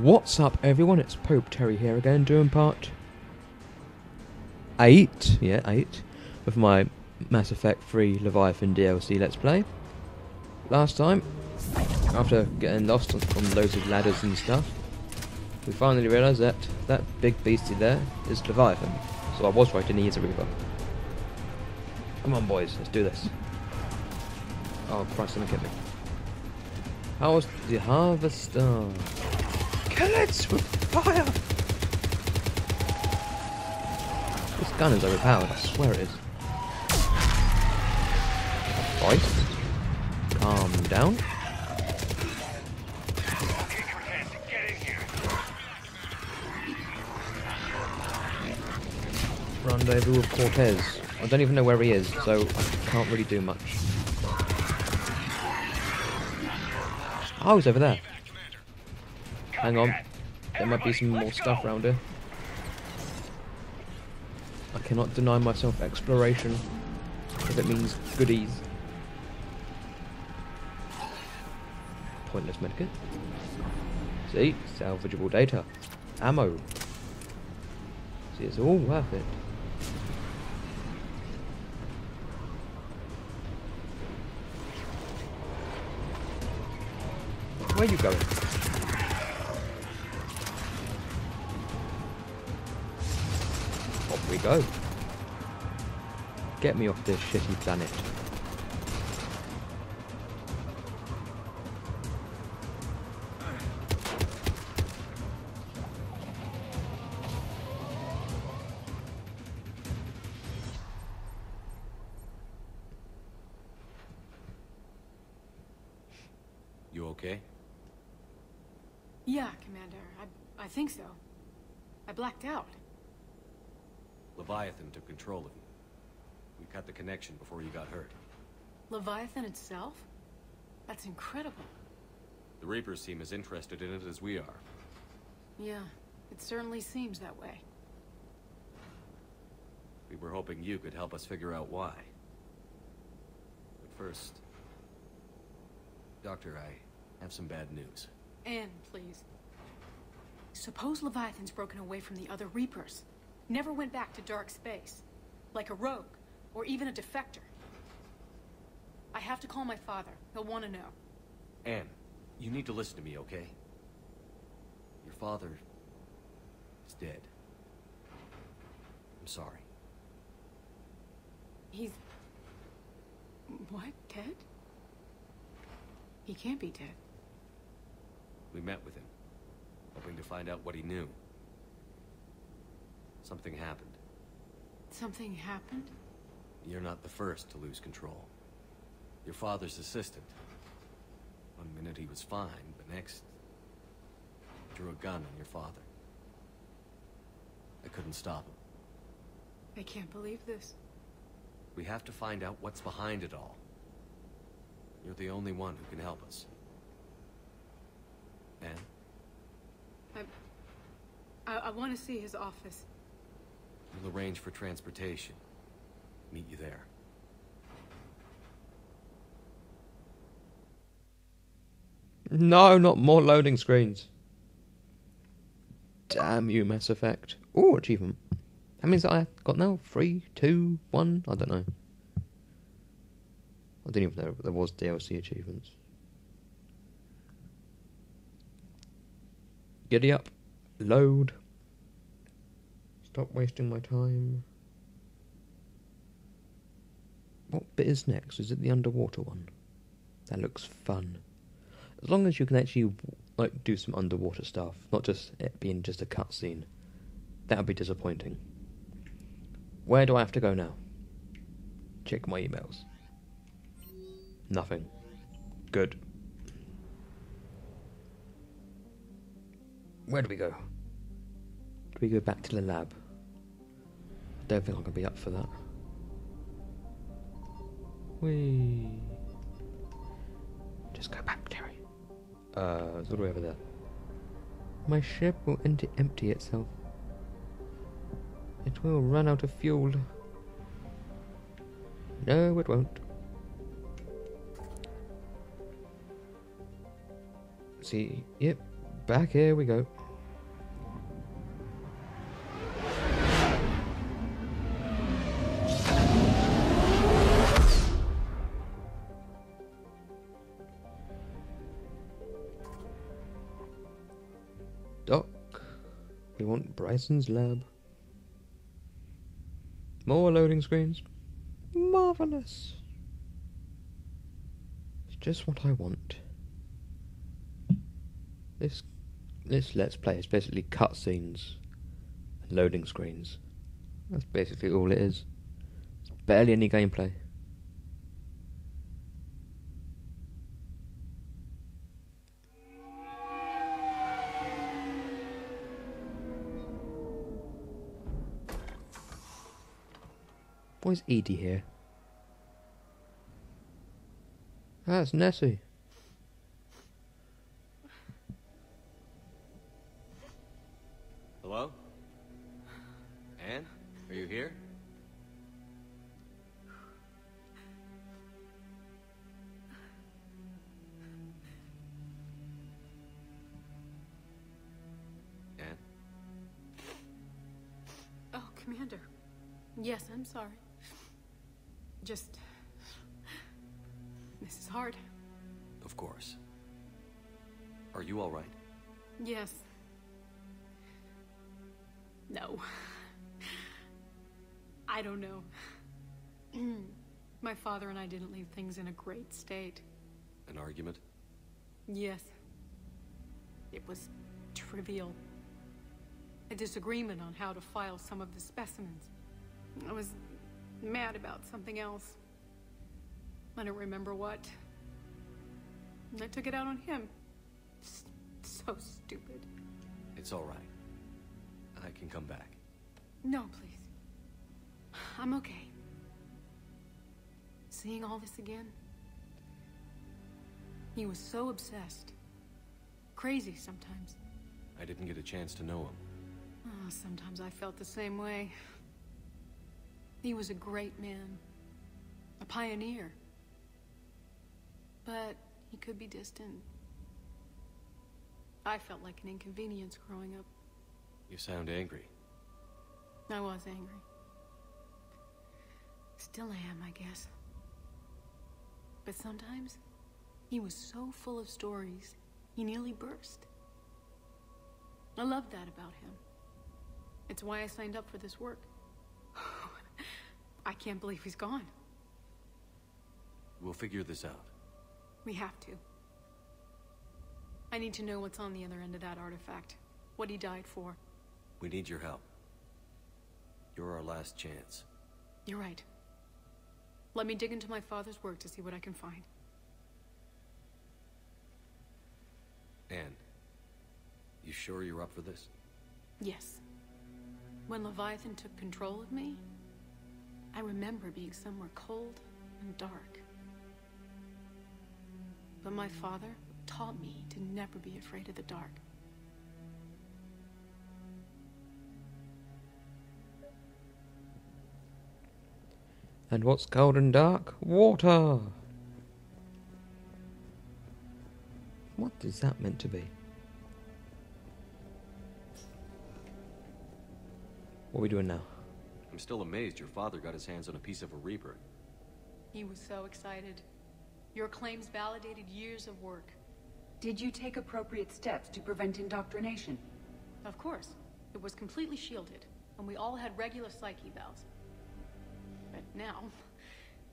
What's up, everyone? It's Pope Terry here again, doing part eight. Yeah, eight of my Mass Effect 3 Leviathan DLC Let's Play. Last time, after getting lost on, on loads of ladders and stuff, we finally realised that that big beastie there is Leviathan. So I was right, and he is a Reaper. Come on, boys, let's do this. Oh Christ, don't hit me. How's the harvester? Kill it with fire! This gun is overpowered, I swear it is. Christ. Calm down. Rendezvous with Cortez. I don't even know where he is, so I can't really do much. Oh, he's over there. Hang on. There might be some more stuff around here. I cannot deny myself exploration if it means goodies. Pointless medkit. See? Salvageable data. Ammo. See, it's all worth it. Where are you going? Go. Get me off this shitty planet. You okay? Yeah, Commander. I, I think so. I blacked out. Leviathan took control of you. We cut the connection before you got hurt. Leviathan itself? That's incredible. The Reapers seem as interested in it as we are. Yeah, it certainly seems that way. We were hoping you could help us figure out why. But first... Doctor, I have some bad news. Ann, please. Suppose Leviathan's broken away from the other Reapers. Never went back to dark space. Like a rogue, or even a defector. I have to call my father. He'll want to know. Ann, you need to listen to me, okay? Your father... is dead. I'm sorry. He's... What? Dead? He can't be dead. We met with him, hoping to find out what he knew. Something happened. Something happened? You're not the first to lose control. Your father's assistant. One minute he was fine, the next... drew a gun on your father. I couldn't stop him. I can't believe this. We have to find out what's behind it all. You're the only one who can help us. Ann? I... I, I want to see his office. We'll arrange for transportation. Meet you there. No, not more loading screens. Damn you, Mass Effect. Oh, achievement. That means I got now three, two, one. I don't know. I didn't even know there was DLC achievements. Giddy up. Load. Stop wasting my time. What bit is next? Is it the underwater one? That looks fun. As long as you can actually like do some underwater stuff, not just it being just a cutscene. That would be disappointing. Where do I have to go now? Check my emails. Nothing. Good. Where do we go? Do we go back to the lab? I don't think I'm gonna be up for that. Whee. Just go back, Terry. Uh, it's all the way over there. My ship will empty, empty itself. It will run out of fuel. No, it won't. See, yep, back here we go. Bryson's lab. More loading screens. Marvelous. It's just what I want. This this let's play is basically cutscenes and loading screens. That's basically all it is. Barely any gameplay. Why is EDI here? Ah, That's Nessie. Hello? Ann? Are you here? Ann? Oh, Commander. Yes, I'm sorry. Just. This is hard. Of course. Are you all right? Yes. No. I don't know. My father and I didn't leave things in a great state. An argument? Yes. It was trivial. A disagreement on how to file some of the specimens. I was mad about something else. I don't remember what. And I took it out on him. S- so stupid. It's all right. I can come back. No, please. I'm okay. Seeing all this again? He was so obsessed. Crazy sometimes. I didn't get a chance to know him. Oh, sometimes I felt the same way. He was a great man. A pioneer. But he could be distant. I felt like an inconvenience growing up. You sound angry. I was angry. Still am, I guess. But sometimes, he was so full of stories, he nearly burst. I love that about him. It's why I signed up for this work. I can't believe he's gone. We'll figure this out. We have to. I need to know what's on the other end of that artifact. What he died for. We need your help. You're our last chance. You're right. Let me dig into my father's work to see what I can find. Ann, you sure you're up for this? Yes. When Leviathan took control of me, I remember being somewhere cold and dark. But my father taught me to never be afraid of the dark. And what's cold and dark? Water! What is that meant to be? What are we doing now? I'm still amazed your father got his hands on a piece of a Reaper. He was so excited. Your claims validated years of work. Did you take appropriate steps to prevent indoctrination? Of course. It was completely shielded, and we all had regular psych evals. But now,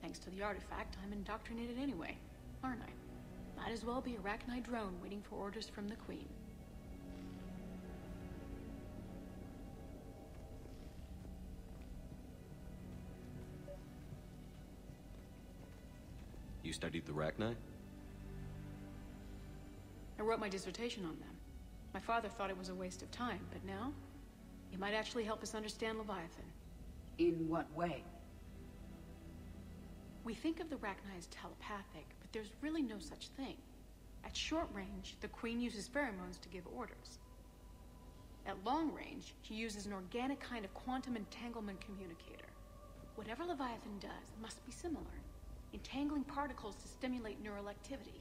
thanks to the artifact, I'm indoctrinated anyway, aren't I? Might as well be a Rachni drone waiting for orders from the Queen. Studied the Rachni? I wrote my dissertation on them. My father thought it was a waste of time, but now, it might actually help us understand Leviathan. In what way? We think of the Rachni as telepathic, but there's really no such thing. At short range, the Queen uses pheromones to give orders. At long range, she uses an organic kind of quantum entanglement communicator. Whatever Leviathan does must be similar, entangling particles to stimulate neural activity.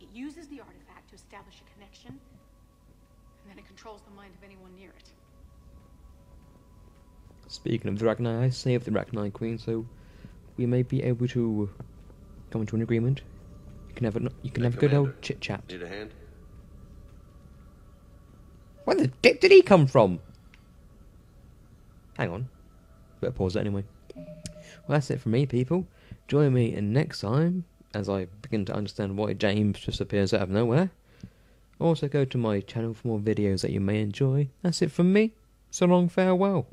It uses the artifact to establish a connection, and then it controls the mind of anyone near it. Speaking of the Rachni, I saved the Rachni Queen, so we may be able to come to an agreement. You can have a you can Hey, have a good old chit chat. Need a hand? Where the dick did he come from? Hang on. Better pause it anyway. Well, that's it for me, people. Join me in next time as I begin to understand why James just appears out of nowhere. Also, go to my channel for more videos that you may enjoy. That's it from me. So long, farewell.